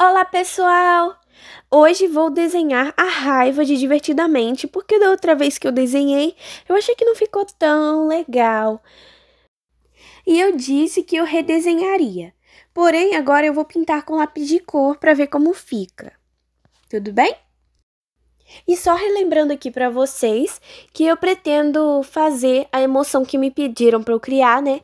Olá, pessoal! Hoje vou desenhar a raiva de divertidamente, porque da outra vez que eu desenhei, eu achei que não ficou tão legal. E eu disse que eu redesenharia. Porém, agora eu vou pintar com lápis de cor para ver como fica. Tudo bem? E só relembrando aqui para vocês que eu pretendo fazer a emoção que me pediram para eu criar, né?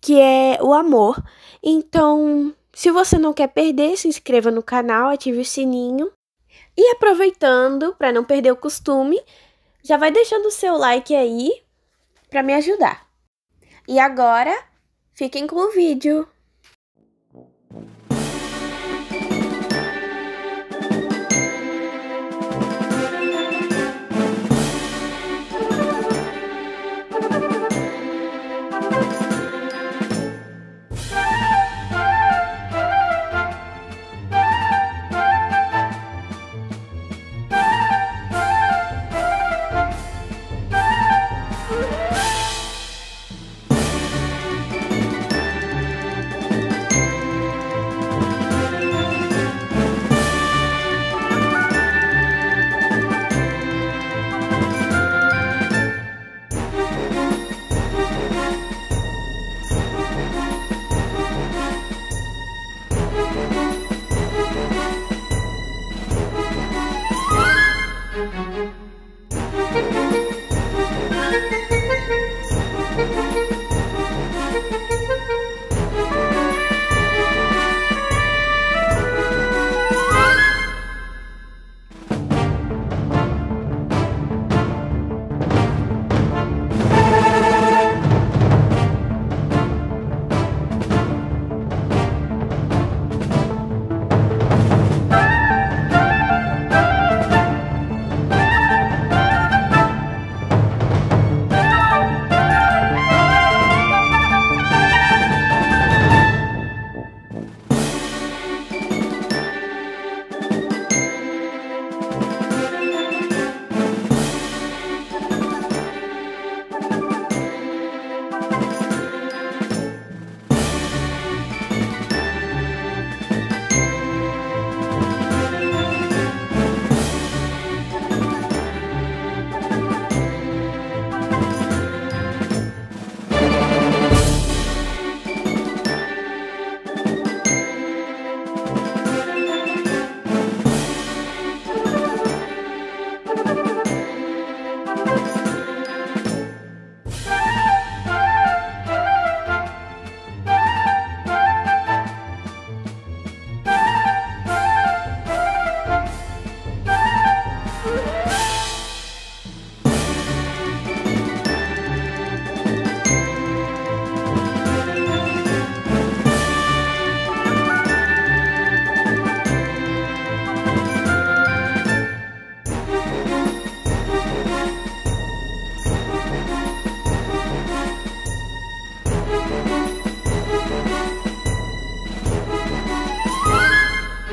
Que é o amor. Então, se você não quer perder, se inscreva no canal, ative o sininho. E aproveitando, para não perder o costume, já vai deixando o seu like aí para me ajudar. E agora, fiquem com o vídeo.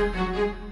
Música